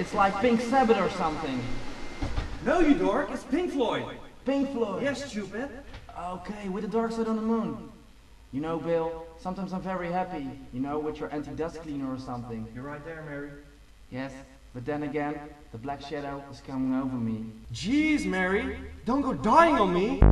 It's like Pink Sabbath or something. No, you dork, it's Pink Floyd. Pink Floyd. Yes, stupid. Okay, with the dark side on the moon. You know, Bill, sometimes I'm very happy, you know, with your anti-dust cleaner or something. You're right there, Mary. Yes, but then again, the black shadow is coming over me. Jeez, Mary, don't go dying on me.